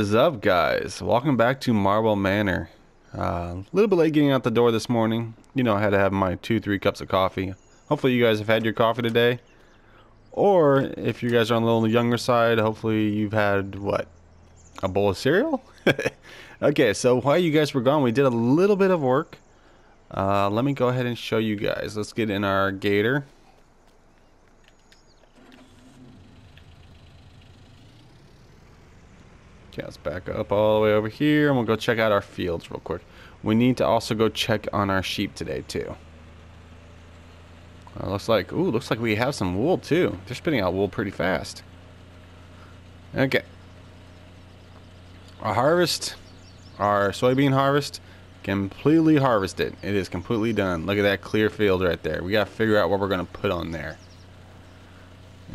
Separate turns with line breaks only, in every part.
Uh, is up, guys? Welcome back to Marwell Manor. Uh, a little bit late getting out the door this morning. You know, I had to have my two, three cups of coffee. Hopefully, you guys have had your coffee today. Or if you guys are on the little younger side, hopefully you've had what? A bowl of cereal? okay, so while you guys were gone, we did a little bit of work. Uh, let me go ahead and show you guys. Let's get in our gator. Okay, let's back up all the way over here and we'll go check out our fields real quick. We need to also go check on our sheep today too. Uh, looks like, ooh, looks like we have some wool too. They're spitting out wool pretty fast. Okay. Our harvest, our soybean harvest, completely harvested. It is completely done. Look at that clear field right there. We got to figure out what we're going to put on there.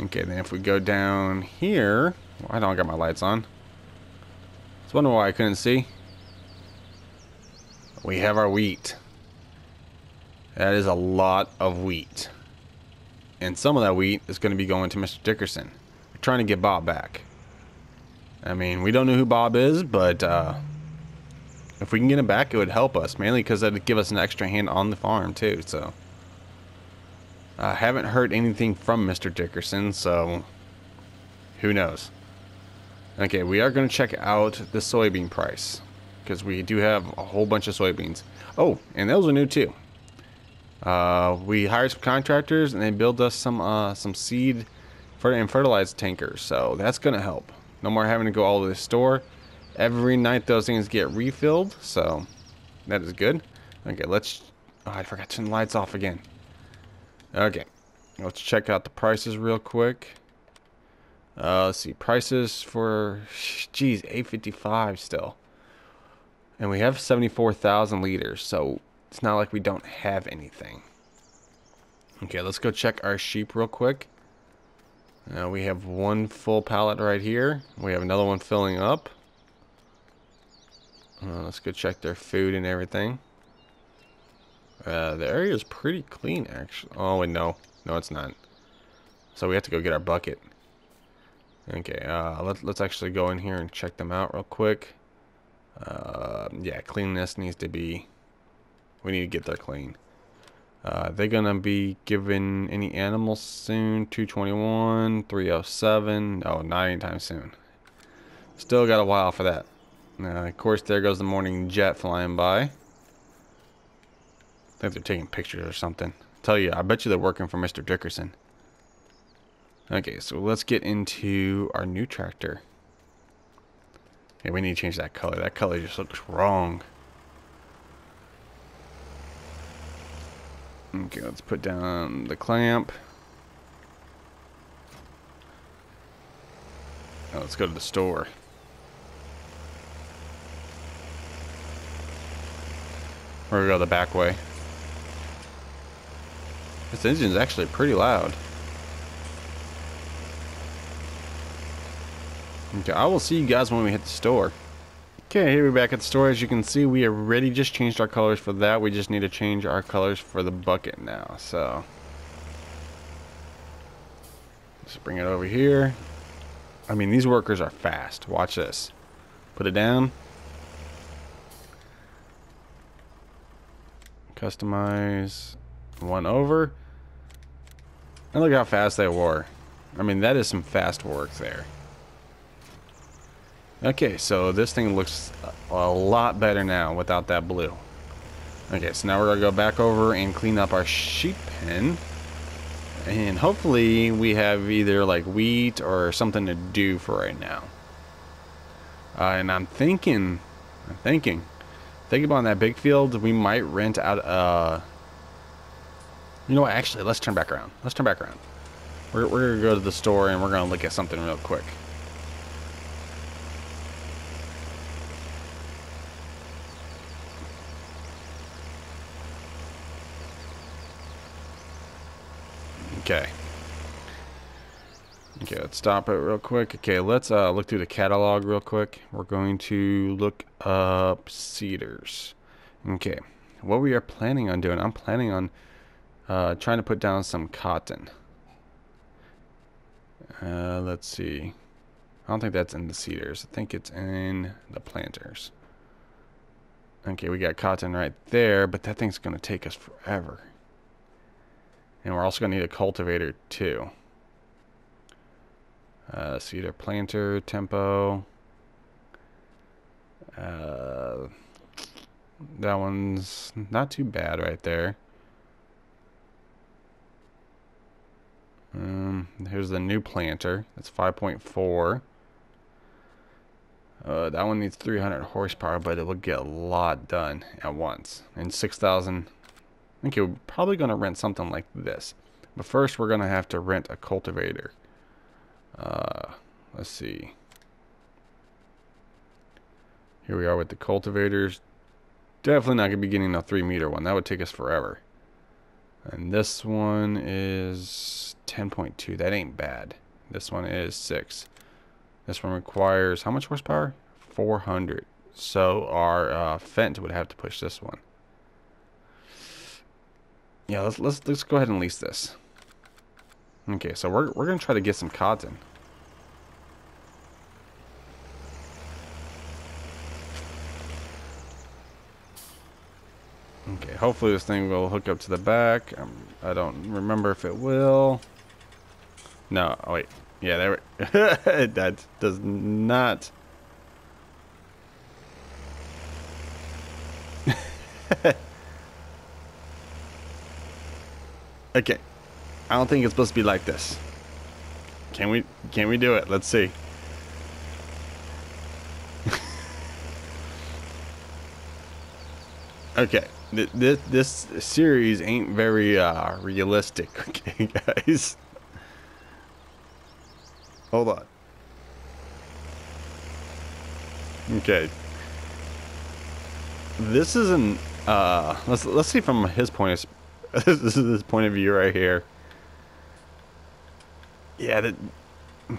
Okay, then if we go down here, well, I don't got my lights on. Wondering why I couldn't see. We have our wheat. That is a lot of wheat. And some of that wheat is going to be going to Mr. Dickerson. We're trying to get Bob back. I mean, we don't know who Bob is, but uh, if we can get him back, it would help us. Mainly because that'd give us an extra hand on the farm, too. So, I haven't heard anything from Mr. Dickerson, so who knows. Okay, we are going to check out the soybean price because we do have a whole bunch of soybeans. Oh, and those are new too. Uh, we hired some contractors and they built us some uh, some seed and fertilizer tankers, so that's going to help. No more having to go all to the store. Every night those things get refilled, so that is good. Okay, let's... Oh, I forgot to turn the lights off again. Okay, let's check out the prices real quick. Uh, let's see, prices for, geez, 855 still. And we have 74,000 liters, so it's not like we don't have anything. Okay, let's go check our sheep real quick. Now we have one full pallet right here. We have another one filling up. Uh, let's go check their food and everything. Uh, the area is pretty clean, actually. Oh, wait, no. No, it's not. So we have to go get our bucket. Okay, uh, let, let's actually go in here and check them out real quick. Uh, yeah, cleanness needs to be... We need to get there clean. Uh, they're going to be given any animals soon. 221, 307. Oh, not anytime soon. Still got a while for that. Uh, of course, there goes the morning jet flying by. I think they're taking pictures or something. tell you, I bet you they're working for Mr. Dickerson. Okay, so let's get into our new tractor. Okay, we need to change that color. That color just looks wrong. Okay, let's put down the clamp. Now let's go to the store. We're gonna go the back way. This engine's actually pretty loud. Okay, I will see you guys when we hit the store. Okay, here we're back at the store. As you can see, we already just changed our colors for that. We just need to change our colors for the bucket now. So, let's bring it over here. I mean, these workers are fast. Watch this. Put it down. Customize one over. And look how fast they were. I mean, that is some fast work there. Okay, so this thing looks a lot better now without that blue. Okay, so now we're going to go back over and clean up our sheep pen. And hopefully we have either like wheat or something to do for right now. Uh, and I'm thinking, I'm thinking, think about that big field, we might rent out, uh, you know what, actually, let's turn back around. Let's turn back around. We're, we're going to go to the store and we're going to look at something real quick. Okay. Okay, let's stop it real quick. Okay, let's uh, look through the catalog real quick. We're going to look up seeders. Okay, what we are planning on doing, I'm planning on uh, trying to put down some cotton. Uh, let's see. I don't think that's in the seeders. I think it's in the planters. Okay, we got cotton right there, but that thing's going to take us forever. And we're also going to need a cultivator too. Uh, seeder planter, tempo. Uh, that one's not too bad right there. Um, here's the new planter. That's 5.4. Uh, that one needs 300 horsepower, but it will get a lot done at once. And 6,000. Think you're probably going to rent something like this. But first, we're going to have to rent a cultivator. Uh, let's see. Here we are with the cultivators. Definitely not going to be getting a 3 meter one. That would take us forever. And this one is 10.2. That ain't bad. This one is 6. This one requires how much horsepower? 400. So our uh, Fendt would have to push this one. Yeah, let's let's let's go ahead and lease this. Okay, so we're we're gonna try to get some cotton. Okay, hopefully this thing will hook up to the back. Um, I don't remember if it will. No, oh wait. Yeah, there. that does not. Okay, I don't think it's supposed to be like this. Can we? Can we do it? Let's see. okay, this this series ain't very uh, realistic. Okay, guys. Hold on. Okay. This is an uh let's let's see from his point of this is his point of view right here. Yeah, that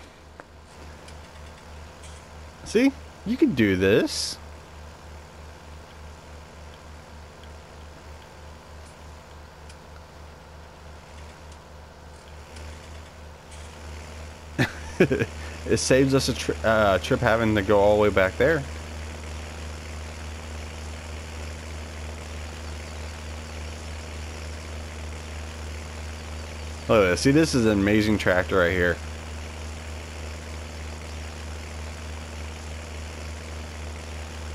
See? You can do this. it saves us a tri uh, trip having to go all the way back there. Look at this. See, this is an amazing tractor right here.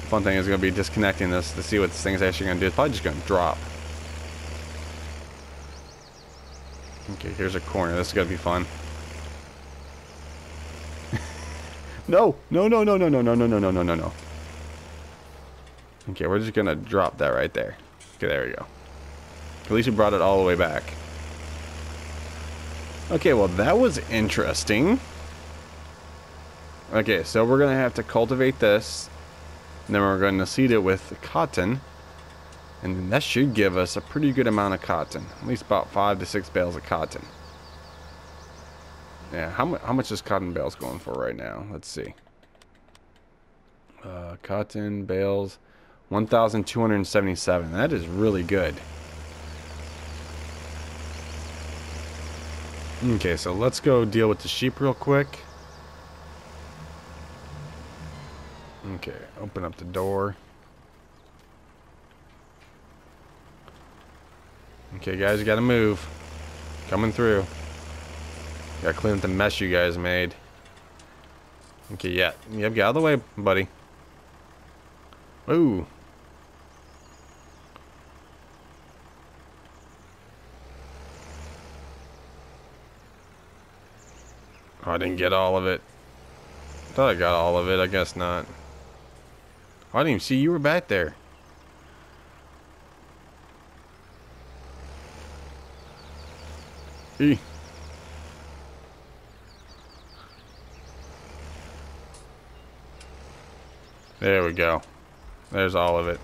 Fun thing is going to be disconnecting this to see what this thing's actually going to do. It's probably just going to drop. Okay, here's a corner. This is going to be fun. No, no, no, no, no, no, no, no, no, no, no, no, no. Okay, we're just gonna drop that right there. Okay, there we go. At least we brought it all the way back. Okay, well that was interesting. Okay, so we're gonna have to cultivate this. And then we're gonna seed it with cotton. And that should give us a pretty good amount of cotton. At least about five to six bales of cotton. Yeah, how, mu how much is cotton bales going for right now? Let's see. Uh, cotton bales, 1,277. That is really good. Okay, so let's go deal with the sheep real quick. Okay, open up the door. Okay, guys, you gotta move. Coming through. Gotta clean up the mess you guys made. Okay, yeah. Yep, get out of the way, buddy. Ooh. Oh, I didn't get all of it. Thought I got all of it. I guess not. I didn't even see you were back there. Eee. There we go. There's all of it.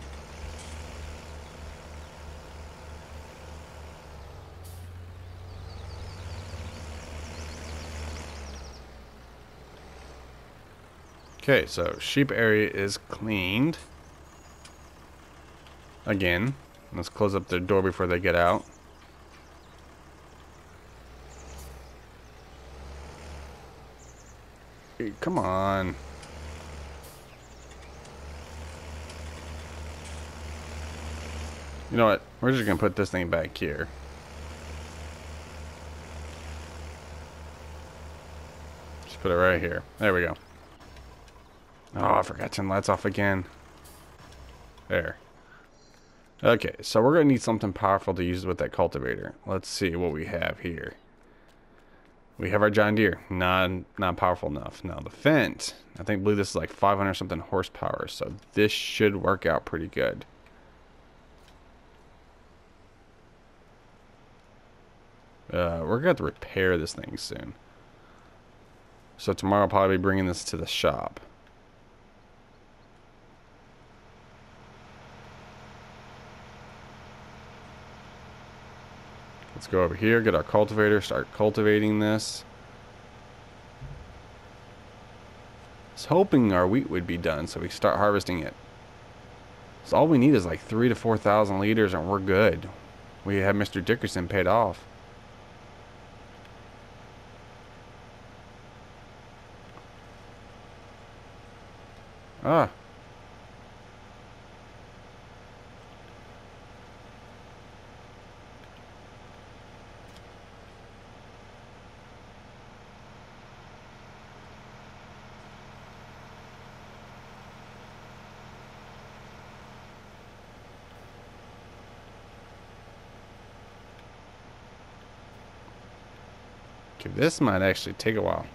Okay, so sheep area is cleaned. Again. Let's close up their door before they get out. Come on. You know what? We're just going to put this thing back here. Just put it right here. There we go. Oh, I forgot to turn lights off again. There. Okay, so we're going to need something powerful to use with that cultivator. Let's see what we have here. We have our John Deere. Not, not powerful enough. Now, the Fendt, I think, I believe this is like 500 something horsepower, so this should work out pretty good. Uh, we're going to have to repair this thing soon. So tomorrow I'll probably be bringing this to the shop. Let's go over here, get our cultivator, start cultivating this. I was hoping our wheat would be done so we start harvesting it. So all we need is like three to 4,000 liters and we're good. We have Mr. Dickerson paid off. Ah, Okay, this might actually take a while.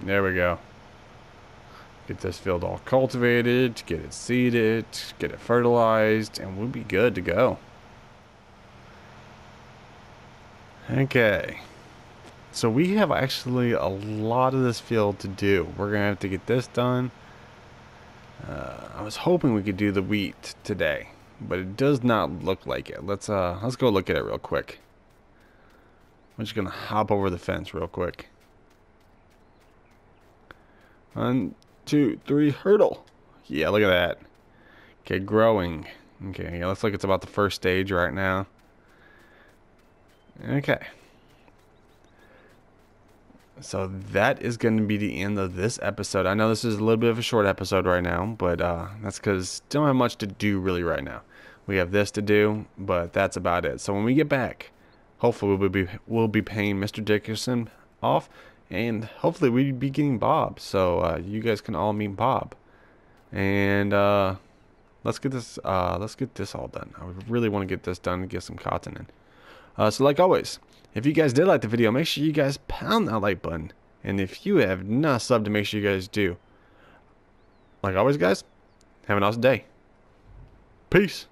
There we go. Get this field all cultivated, get it seeded, get it fertilized, and we'll be good to go. Okay. So we have actually a lot of this field to do. We're going to have to get this done. Uh, I was hoping we could do the wheat today, but it does not look like it. Let's uh, let's go look at it real quick. I'm just gonna hop over the fence real quick. One, two, three, hurdle. Yeah, look at that. Okay, growing. Okay, yeah, looks like it's about the first stage right now. Okay. So that is going to be the end of this episode. I know this is a little bit of a short episode right now, but uh, that's because don't have much to do really right now. We have this to do, but that's about it. So when we get back, hopefully we'll be we'll be paying Mr. Dickerson off, and hopefully we'll be getting Bob. So uh, you guys can all meet Bob, and uh, let's get this uh, let's get this all done. I really want to get this done and get some cotton in. Uh, so like always, if you guys did like the video, make sure you guys pound that like button. And if you have not subbed, make sure you guys do. Like always, guys, have an awesome day. Peace.